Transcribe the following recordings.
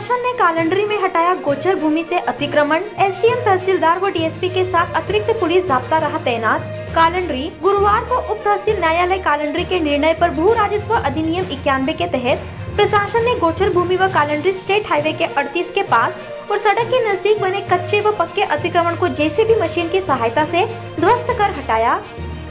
प्रशासन ने कालंडरी में हटाया गोचर भूमि से अतिक्रमण। एसडीएम तहसीलदार व डीएसपी के साथ अतिरिक्त पुलिस जाब्ता रहा तैनात। कालंडरी, गुरुवार को उप तहसील न्यायालय कालंडरी के निर्णय पर भू राजस्व अधिनियम इक्यानवे के तहत प्रशासन ने गोचर भूमि व कालंडरी स्टेट हाईवे के 38 के पास और सड़क के नज़दीक बने कच्चे व पक्के अतिक्रमण को जेसीबी मशीन की सहायता से ध्वस्त कर हटाया।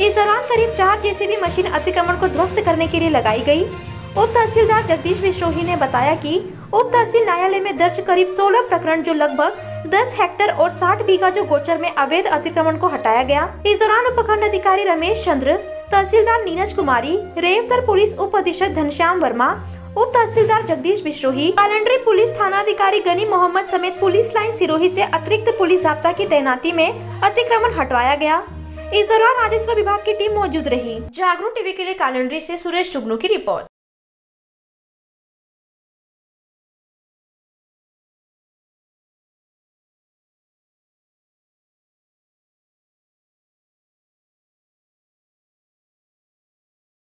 इस दौरान करीब चार जेसीबी मशीन अतिक्रमण को ध्वस्त करने के लिए लगाई गई। उप तहसीलदार जगदीश बिश्रोही ने बताया कि उप तहसील न्यायालय में दर्ज करीब 16 प्रकरण जो लगभग 10 हेक्टेयर और 60 बीघा जो गोचर में अवैध अतिक्रमण को हटाया गया। इस दौरान उपखंड अधिकारी रमेश चंद्र, तहसीलदार नीरज कुमारी, रेवतर पुलिस उप अधीक्षक घनश्याम वर्मा, उप तहसीलदार जगदीश बिश्रोही कैलेंडरी पुलिस थाना अधिकारी गनी मोहम्मद समेत पुलिस लाइन सिरोही से अतिरिक्त पुलिस जाब्ता की तैनाती में अतिक्रमण हटवाया गया। इस दौरान राजस्व विभाग की टीम मौजूद रही। जागरूक टीवी के लिए कैलेंडरी से सुरेश चुगनू की रिपोर्ट।